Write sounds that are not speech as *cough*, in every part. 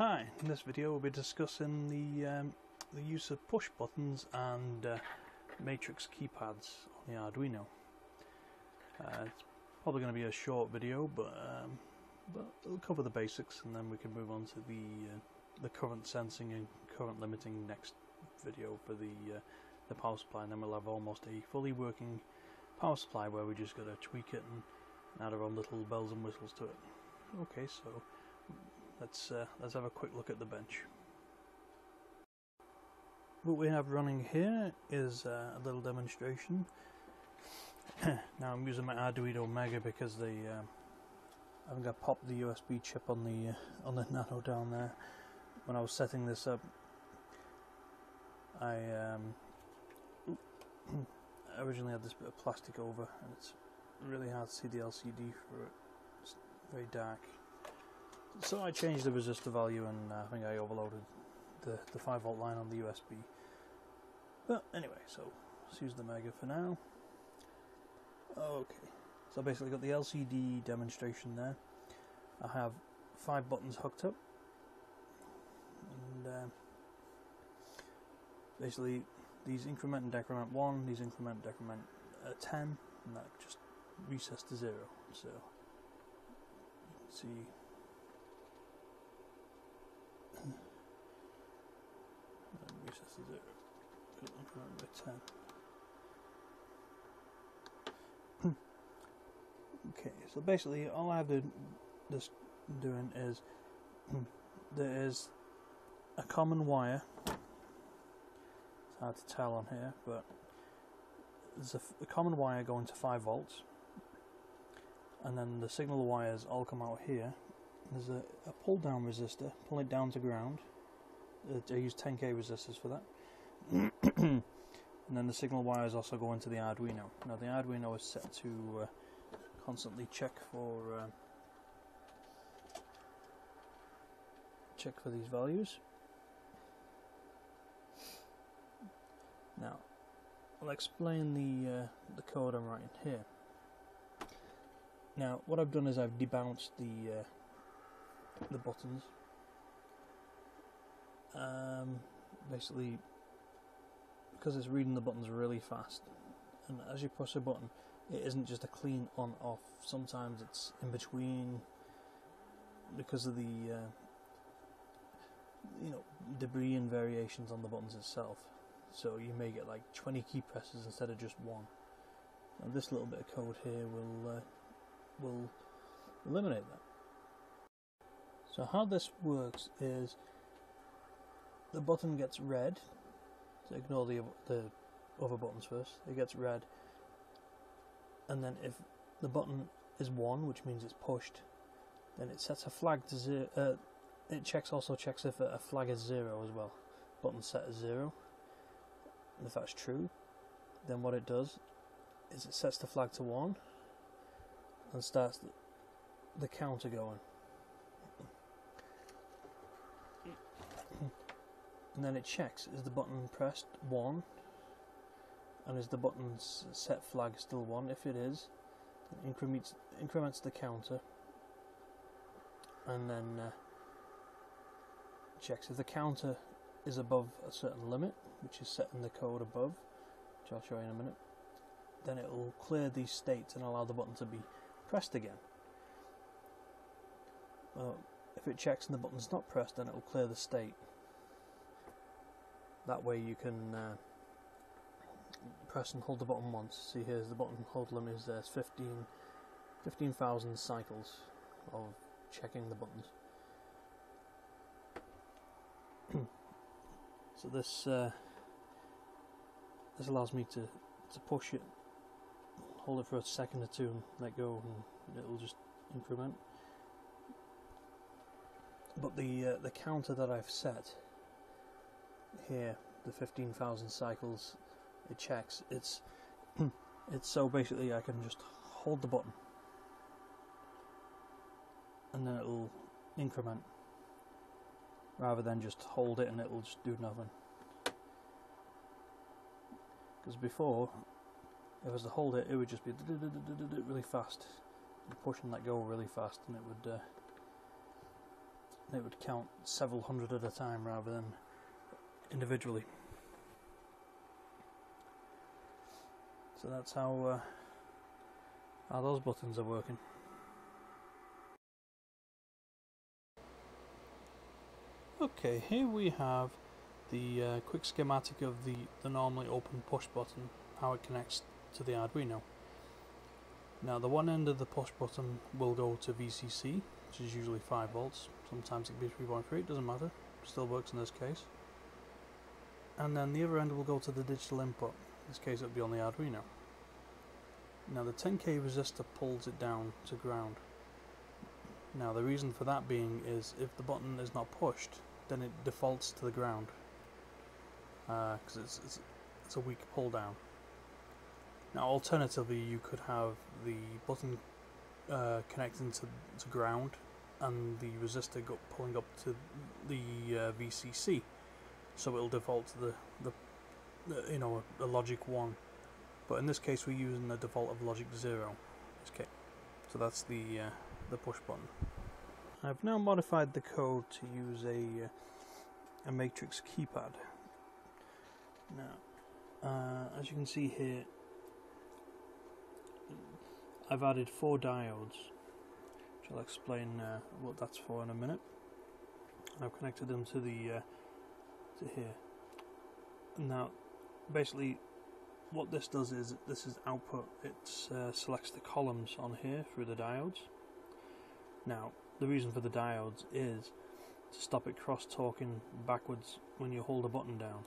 Hi, in this video we'll be discussing the um, the use of push buttons and uh, matrix keypads on the Arduino. Uh, it's probably going to be a short video, but um, but it'll cover the basics, and then we can move on to the uh, the current sensing and current limiting next video for the uh, the power supply, and then we'll have almost a fully working power supply where we just got to tweak it and add our own little bells and whistles to it. Okay, so let's uh, let's have a quick look at the bench. What we have running here is uh, a little demonstration. *coughs* now I'm using my Arduino Mega because they um, I think I popped the USB chip on the uh, on the *laughs* Nano down there when I was setting this up. I um, *coughs* originally had this bit of plastic over, and it's really hard to see the LCD for it. It's very dark. So I changed the resistor value and uh, I think I overloaded the, the 5 volt line on the USB. But anyway, so let's use the Mega for now. Okay, so I basically got the LCD demonstration there. I have five buttons hooked up. And uh, basically these increment and decrement 1, these increment decrement uh, 10, and that just resets to 0. So you can see resets to 0. Increment by 10. okay, so basically all I have to this doing is hmm, there is a common wire It's hard to tell on here, but there's a, common wire going to 5 volts, and then the signal wires all come out here. There's a, a pull down resistor, pull it down to ground. Uh, I use 10k resistors for that. *coughs* and then the signal wires also go into the Arduino. Now the Arduino is set to uh, constantly check for uh, check for these values. Now, I'll explain the uh, the code I'm writing here. Now, what I've done is I've debounced the uh, the buttons. Um, basically, because it's reading the buttons really fast, and as you push a button, it isn't just a clean on off. Sometimes it's in between because of the uh, you know debris and variations on the buttons itself. So you may get like 20 key presses instead of just one. And this little bit of code here will uh, will eliminate that. So how this works is the button gets read. So ignore the, the other buttons first. It gets read. And then if the button is 1 which means it's pushed then it sets a flag to 0 uh, it checks also checks if a flag is 0 as well. Button set as 0 and if that's true, then what it does is it sets the flag to 1 and starts the counter going. And then it checks is the button pressed 1 and is the button's set flag still 1? If it is, it increments, increments the counter and then uh, checks if the counter is above a certain limit, which is set in the code above, which I'll show you in a minute, then it will clear these states and allow the button to be pressed again. Uh, if it checks and the button's not pressed, then it will clear the state. That way you can uh, press and hold the button once. See here's the button hold limit is there. 15 15,000 cycles of checking the buttons. *clears throat* So this uh, this allows me to, to push it, hold it for a second or two and let go and it'll just increment. But the uh, the counter that I've set here, the 15,000 cycles it checks, it's *clears throat* it's so basically I can just hold the button. And then it'll increment rather than just hold it and it'll just do nothing. Because before if I was to hold it it would just be really fast. Push and let go really fast and it would uh, and it would count several hundred at a time rather than individually. So that's how uh, how those buttons are working. Okay, here we have the uh, quick schematic of the, the normally open push button, how it connects to the Arduino. Now the one end of the push button will go to VCC, which is usually 5 volts, sometimes it can be 3.3, it doesn't matter, still works in this case. And then the other end will go to the digital input, in this case it will be on the Arduino. Now the 10k resistor pulls it down to ground. Now the reason for that being is if the button is not pushed, then it defaults to the ground because uh, it's, it's, it's a weak pull down. Now alternatively you could have the button uh, connecting to, to ground and the resistor go, pulling up to the uh, VCC so it'll default to the, the, the you know a logic 1 but in this case we're using the default of logic 0 okay so that's the uh, the push button. I've now modified the code to use a uh, a matrix keypad. Now uh, as you can see here I've added four diodes which I'll explain uh, what that's for in a minute. I've connected them to the uh, to here now basically what this does is this is output. It uh, selects the columns on here through the diodes. Now the reason for the diodes is to stop it cross talking backwards when you hold a button down.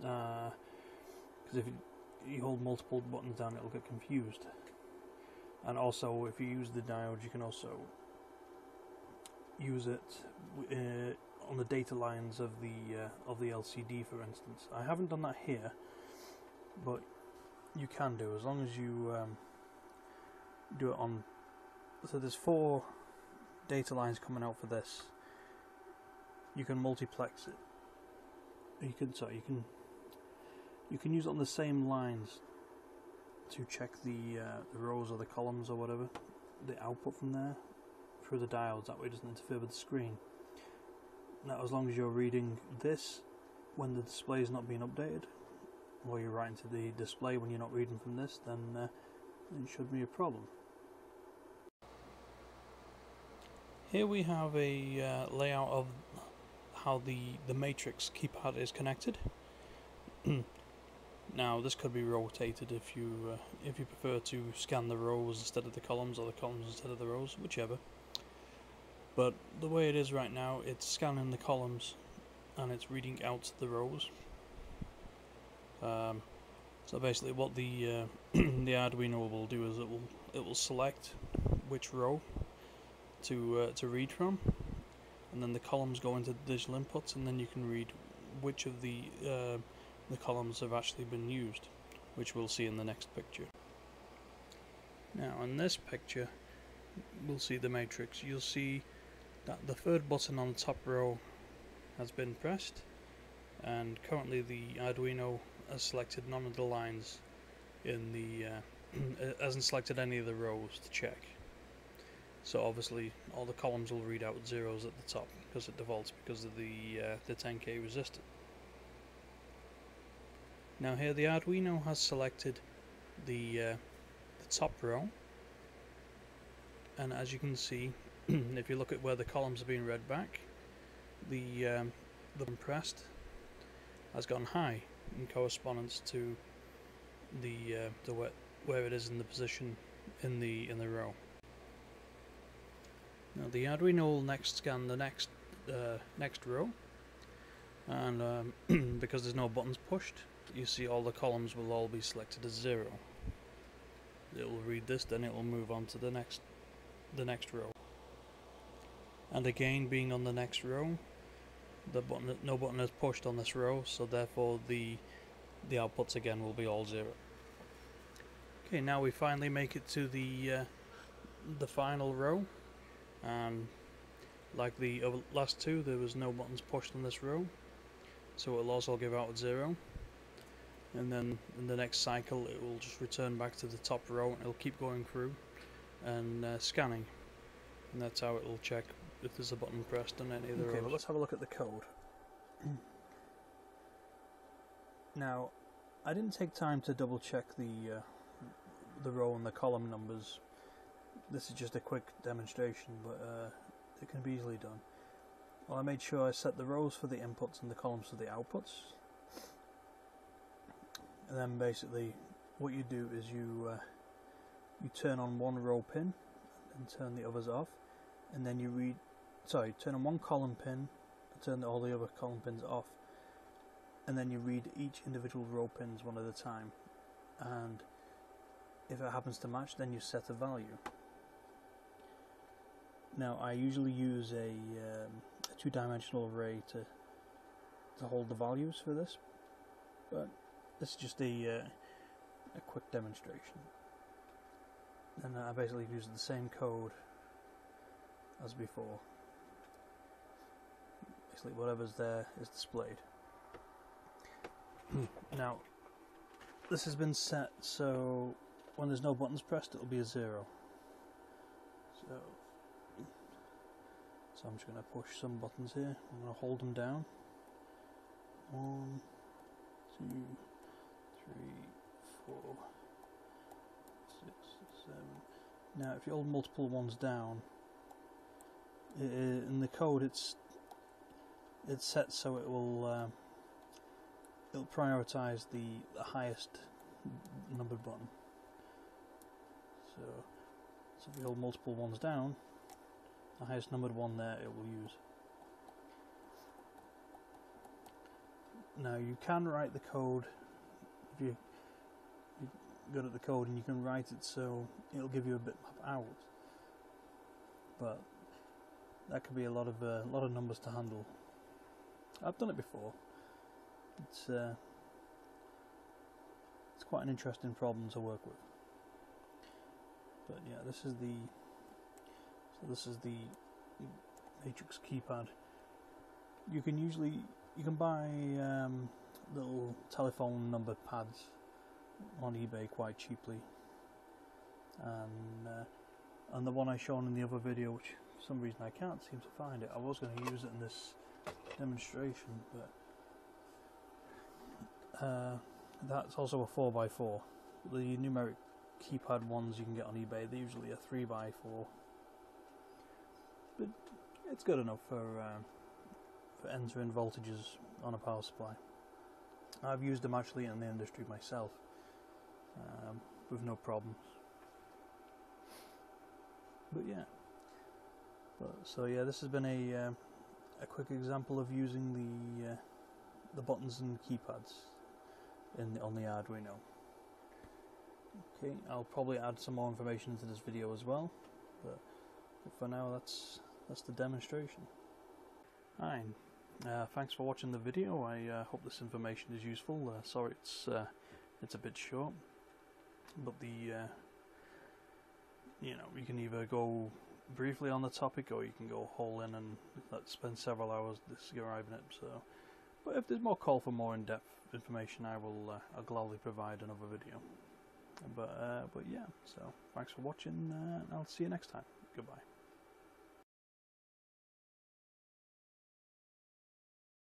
Because uh, if you, you hold multiple buttons down it'll get confused. And also if you use the diode you can also use it uh, on the data lines of the uh, of the LCD for instance. I haven't done that here but you can do as long as you um, do it on so there's four data lines coming out for this. You can multiplex it. You can sorry you can you can use it on the same lines to check the uh, the rows or the columns or whatever the output from there through the diodes. That way it doesn't interfere with the screen now as long as you're reading this when the display is not being updated or you're writing to the display when you're not reading from this, then uh, it should be a problem. Here we have a uh, layout of how the, the matrix keypad is connected. *clears throat* now this could be rotated if you uh, if you prefer to scan the rows instead of the columns or the columns instead of the rows, whichever. But the way it is right now, it's scanning the columns and it's reading out the rows. Um, so basically, what the uh, *clears throat* the Arduino will do is it will it will select which row to uh, to read from, and then the columns go into the digital inputs, and then you can read which of the uh, the columns have actually been used, which we'll see in the next picture. Now, in this picture, we'll see the matrix. You'll see that the third button on the top row has been pressed, and currently the Arduino has selected none of the lines in the uh, *clears throat* hasn't selected any of the rows to check. So obviously all the columns will read out zeros at the top because it defaults because of the uh, the 10k resistor now here the Arduino has selected the uh, the top row. And as you can see *clears throat* if you look at where the columns are being read back the um, the pressed has gone high in correspondence to the uh, the where, where it is in the position in the in the row. Now the Arduino will next scan the next uh, next row, and um, *clears throat* because there's no buttons pushed, you see all the columns will all be selected as zero. It will read this, then it will move on to the next the next row. And again, being on the next row, the button no button is pushed on this row so therefore the the outputs again will be all zero. Okay now we finally make it to the uh, the final row. And like the last two there was no buttons pushed on this row so it'll also give out zero. And then in the next cycle it will just return back to the top row and it'll keep going through and uh, scanning. And that's how it will check if there's a button pressed on any of the Okay, rows. well let's have a look at the code. *clears throat* Now, I didn't take time to double check the uh, the row and the column numbers. This is just a quick demonstration, but uh, it can be easily done. Well, I made sure I set the rows for the inputs and the columns for the outputs. And then basically, what you do is you uh, you turn on one row pin and turn the others off, and then you read. Sorry, turn on one column pin, turn all the other column pins off, and then you read each individual row pins one at a time, and if it happens to match, then you set a value. Now, I usually use a, um, a two-dimensional array to to hold the values for this, but this is just a uh, a quick demonstration. And I basically use the same code as before. Basically, whatever's there is displayed. Hmm. now, this has been set so when there's no buttons pressed, it'll be a zero. So, so I'm just going to push some buttons here. I'm going to hold them down. One, two, three, four, six, seven. Now, if you hold multiple ones down, in the code, it's it's set so it will um, it'll prioritize the, the highest numbered button. So, so if you hold multiple ones down, the highest numbered one there it will use. Now you can write the code if you good at the code and you can write it so it'll give you a bitmap out. But that could be a lot of uh, a lot of numbers to handle. I've done it before. It's uh, it's quite an interesting problem to work with. But yeah, this is the so this is the matrix keypad. You can usually you can buy um, little telephone number pads on eBay quite cheaply, and uh, and the one I shown in the other video, which for some reason I can't seem to find it. I was going to use it in this demonstration, but uh, that's also a 4x4. The numeric keypad ones you can get on eBay, they're usually a 3x4. But it's good enough for, um, for entering voltages on a power supply. I've used them actually in the industry myself um, with no problems. But yeah. But, so yeah, this has been a um, a quick example of using the uh, the buttons and keypads in the, on the Arduino. Okay, I'll probably add some more information into this video as well, but, for now that's that's the demonstration. Hi, uh, thanks for watching the video. I uh, hope this information is useful. Uh, sorry it's uh, it's a bit short, but the uh, you know you can either go briefly on the topic or you can go whole in and let, spend several hours describing it. So, but if there's more call for more in-depth information, I will uh, I'll gladly provide another video. But uh, but yeah, so thanks for watching. Uh, and I'll see you next time. Goodbye.